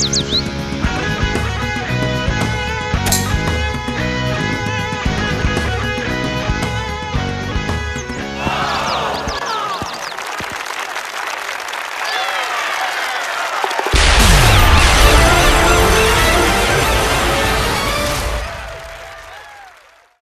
す